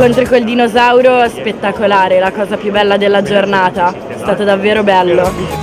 Contro quel dinosauro spettacolare, la cosa più bella della giornata, è stato davvero bello.